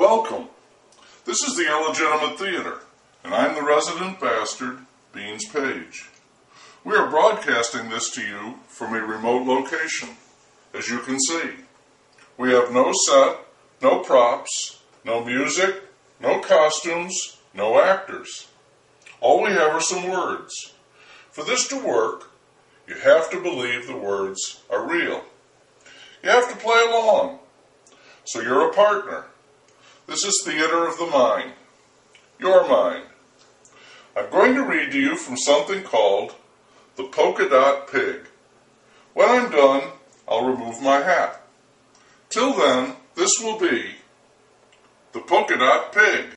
Welcome. This is the Illegitimate Theater, and I'm the resident bastard, Beans Page. We are broadcasting this to you from a remote location, as you can see. We have no set, no props, no music, no costumes, no actors. All we have are some words. For this to work, you have to believe the words are real. You have to play along. So you're a partner. This is Theater of the Mind. Your mind. I'm going to read to you from something called The Polka Dot Pig. When I'm done, I'll remove my hat. Till then, this will be The Polka Dot Pig.